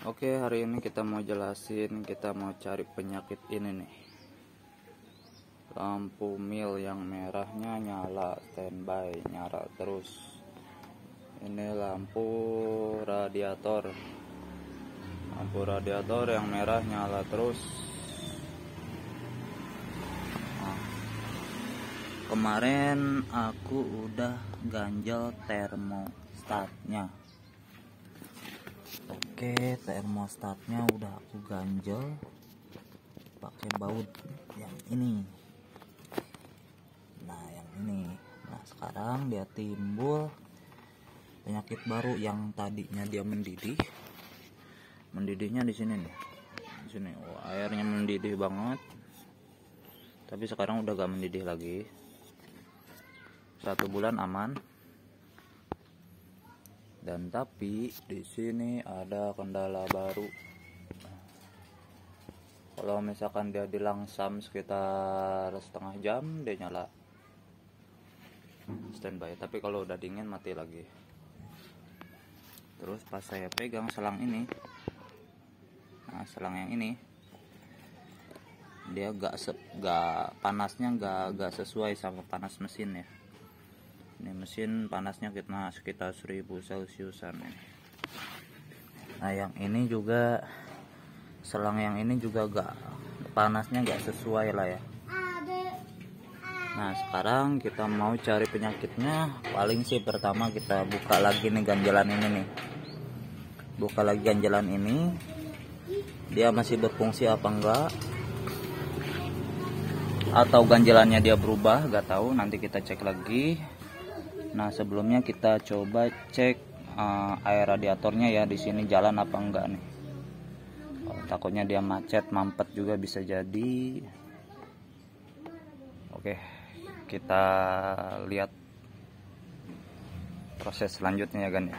Oke, hari ini kita mau jelasin, kita mau cari penyakit ini nih. Lampu mil yang merahnya nyala standby, nyala terus. Ini lampu radiator. Lampu radiator yang merah nyala terus. Nah, kemarin aku udah ganjel termostatnya oke termostatnya udah aku ganjel. Pakai baut yang ini. Nah yang ini. Nah sekarang dia timbul penyakit baru yang tadinya dia mendidih. Mendidihnya di sini nih. Di sini. Oh, airnya mendidih banget. Tapi sekarang udah gak mendidih lagi. Satu bulan aman dan tapi di sini ada kendala baru. Kalau misalkan dia dilangsam sekitar setengah jam dia nyala. Standby. Tapi kalau udah dingin mati lagi. Terus pas saya pegang selang ini nah selang yang ini dia gak, se gak panasnya gak, gak sesuai sama panas mesin ya ini mesin panasnya kita sekitar 1000 celciusan nah yang ini juga selang yang ini juga gak panasnya gak sesuai lah ya. Nah sekarang kita mau cari penyakitnya. Paling sih pertama kita buka lagi nih ganjalan ini nih. Buka lagi ganjalan ini. Dia masih berfungsi apa enggak? Atau ganjalannya dia berubah gak tahu. Nanti kita cek lagi Nah sebelumnya kita coba cek uh, air radiatornya ya di sini jalan apa enggak nih. Kalau takutnya dia macet, mampet juga bisa jadi. Oke, kita lihat proses selanjutnya ya kan ya.